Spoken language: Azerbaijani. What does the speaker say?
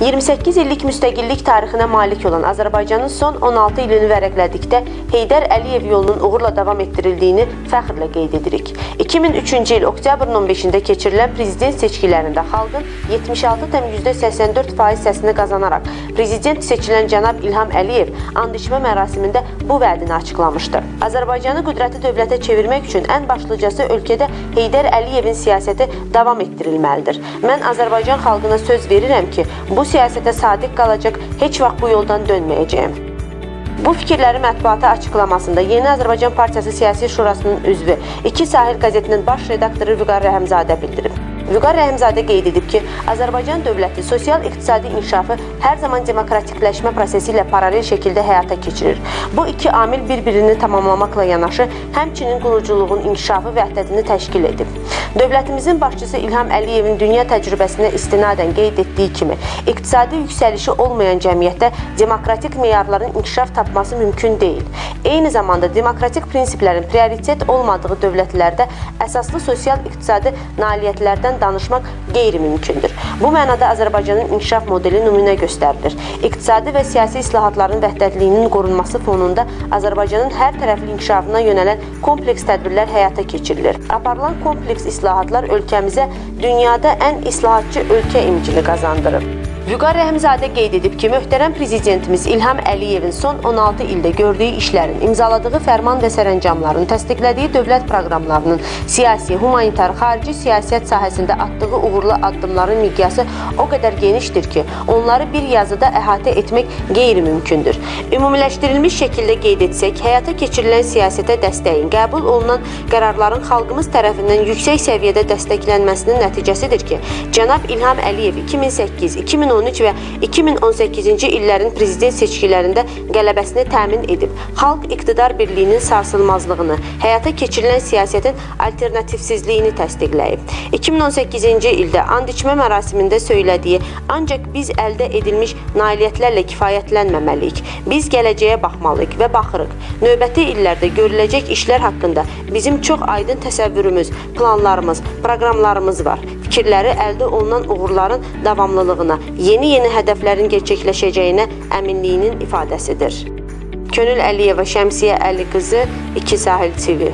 28 illik müstəqillik tarixinə malik olan Azərbaycanın son 16 ilini vərəqlədikdə Heydər Əliyev yolunun uğurla davam etdirildiyini fəxrlə qeyd edirik. 2003-cü il oktyabrın 15-də keçirilən prezident seçkilərində xalqın 76,84% səsini qazanaraq prezident seçilən cənab İlham Əliyev and içmə mərasimində bu vədini açıqlamışdı. Azərbaycanı qüdrətli dövlətə çevirmək üçün ən başlıcası ölkədə Heydər Əliyevin siyasəti davam etdirilməlidir. Mən Azərbaycan xalqına söz verirəm ki, bu siyasətə sadiq qalacaq, heç vaxt bu yoldan dönməyəcəyəm. Bu fikirləri mətbuata açıqlamasında Yeni Azərbaycan Partiyası Siyasi Şurasının üzvü, İki Sahil qəzetinin baş redaktoru Vüqar Rəhimzadə bildirib. Vüqar Rəhimzadə qeyd edib ki, Azərbaycan dövləti sosial-iqtisadi inkişafı hər zaman demokratikləşmə prosesi ilə paralel şəkildə həyata keçirir. Bu iki amil bir-birini tamamlamaqla yanaşı, həmçinin quruculuğun inkişafı vəhdətini təşkil edib. Dövlətimizin başçısı İlham Əliyevin dünya təcrübəsinə istinadən qeyd etdiyi kimi, iqtisadi yüksəlişi olmayan cəmiyyətdə demokratik meyarların inkişaf tapması mümkün deyil. Eyni zamanda demokratik prinsiplərin prioritet olmadığı dövlətlərdə əsaslı sosial-iqtisadi nailiyyətlərdən danışmaq qeyri-mümkündür. Bu mənada Azərbaycanın inkişaf modeli nümunə göstərilir. İqtisadi və siyasi islahatların vəhdətliyinin qorunması fonunda Azərbaycanın hər tərəfli inkişafına yönələn kompleks tədbirlər həyata keçirilir. Aparılan kompleks islahatlar ölkəmizə dünyada ən islahatçı ölkə imicini qazandırıb. Vüqar Rəhimzadə qeyd edib ki, möhtərəm prezidentimiz İlham Əliyevin son 16 ildə gördüyü işlərin, imzaladığı fərman və sərəncamların, təsdiqlədiyi dövlət proqramlarının, siyasi, humanitar, xarici siyasət sahəsində atdığı uğurlu addımların miqyası o qədər genişdir ki, onları bir yazıda əhatə etmək qeyri-mümkündür. Ümumiləşdirilmiş şəkildə qeyd etsək, həyata keçirilən siyasətə dəstəyin, qəbul olunan qərarların xalqımız tərəfindən yüksək səviyyədə dəstəklənməsinin nəticəsidir ki, cənab İlham Əliyev 2008, 2010 2013 və 2018-ci illərin prezident seçkilərində qələbəsini təmin edib, xalq iqtidar birliyinin sarsılmazlığını, həyata keçirilən siyasətin alternativsizliyini təsdiqləyib. 2018-ci ildə and içmə mərasimində söylədiyi, ancaq biz əldə edilmiş nailiyyətlərlə kifayətlənməməliyik. Biz gələcəyə baxmalıyıq və baxırıq. Növbəti illərdə görüləcək işlər haqqında bizim çox aydın təsəvvürümüz, planlarımız, proqramlarımız var. Fikirləri əldə olunan uğurların davamlılığına, yeni-yeni hədəflərin gerçəkləşəcəyinə əminliyinin ifadəsidir. Könül Əliyeva, Şəmsiyə Əli qızı, İki Sahil TV